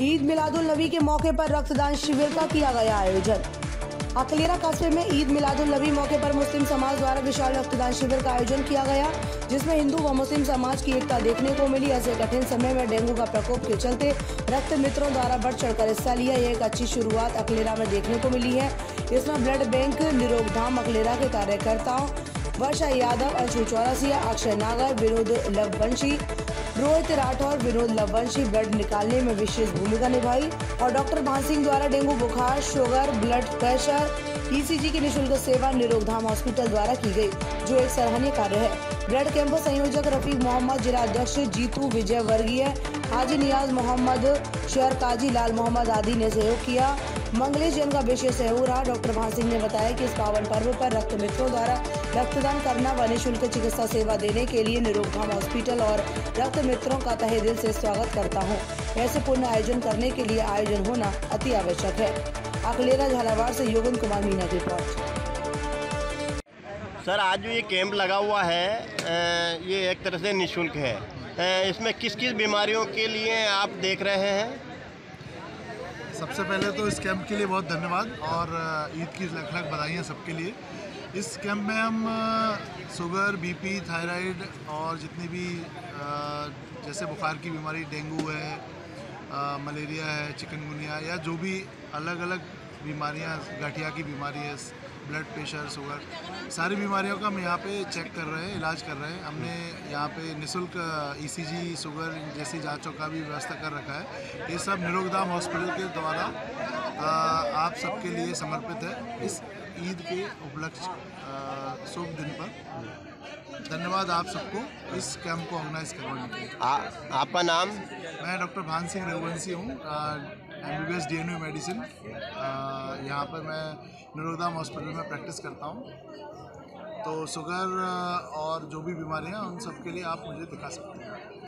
ईद मिलादुल नबी के मौके पर रक्तदान शिविर का किया गया आयोजन। अकलेरा कस्बे में ईद मिलादुल नबी मौके पर मुस्लिम समाज द्वारा विशाल रक्तदान शिविर का आयोजन किया गया, जिसमें हिंदू व मुस्लिम समाज की एकता देखने को मिली। ऐसे कठिन समय में डेंगू का प्रकोप के चलते रक्त मित्रों द्वारा बढ़ चढ़कर हिस्सा लिया। यह एक अच्छी शुरुआत अकलेरा में देखने को मिली है। इसमें ब्लड बैंक, निरोगधाम अकलेरा के कार्यकर्ताओं वर्षा यादव, अंशु चौरसिया, अक्षय नागर, विनोद लववंशी, रोहित राठौर, विनोद लवंशी ब्लड निकालने में विशेष भूमिका निभाई और डॉक्टर भान सिंह द्वारा डेंगू बुखार, शुगर, ब्लड प्रेशर ईसीजी की निःशुल्क सेवा निरोगधाम हॉस्पिटल द्वारा की गई, जो एक सराहनीय कार्य है। ब्लड कैंप संयोजक रफीक मोहम्मद, जिला अध्यक्ष जीतू विजय वर्गीय हाजी नियाज मोहम्मद शेर काजी लाल मोहम्मद आदि ने सहयोग किया। मंगलेश जैन का विशेष सहयोग रहा। डॉक्टर भान सिंह ने बताया कि इस पावन पर्व पर रक्त मित्रों द्वारा रक्तदान करना व निःशुल्क चिकित्सा सेवा देने के लिए निरोगधाम हॉस्पिटल और रक्त मित्रों का तहे दिल से स्वागत करता हूँ। ऐसे पूर्ण आयोजन करने के लिए आयोजन होना अति आवश्यक है। अकलेरा झालावाड़ से योगन कुमार, मीना की रिपोर्ट। सर, आज जो ये कैंप लगा हुआ है ये एक तरह से निशुल्क है। इसमें किस किस बीमारियों के लिए आप देख रहे हैं? सबसे पहले तो इस कैंप के लिए बहुत धन्यवाद और ईद की लख लख बधाइयाँ सबके लिए। इस कैंप में हम शुगर, बीपी, थायराइड और जितनी भी जैसे बुखार की बीमारी, डेंगू है मलेरिया है, चिकनगुनिया या जो भी अलग अलग बीमारियाँ, गठिया की बीमारी है ब्लड प्रेशर शुगर सारी बीमारियों का हम यहाँ पे चेक कर रहे हैं, इलाज कर रहे हैं। हमने यहाँ पे निशुल्क ईसीजी शुगर जैसी जांचों का भी व्यवस्था कर रखा है। ये सब निरोगधाम हॉस्पिटल के द्वारा आप सबके लिए समर्पित है। इस ईद के उपलक्ष्य शुभ दिन पर। धन्यवाद आप सबको इस कैंप को ऑर्गेनाइज करवाने के लिए। आपका नाम? मैं डॉक्टर भान सिंह रघुवंशी हूँ M B B S D N U medicine यहाँ पर मैं निरोधाम हॉस्पिटल में प्रैक्टिस करता हूँ। तो शुगर और जो भी बीमारियाँ उन सब के लिए आप मुझे दिखा सकते हैं।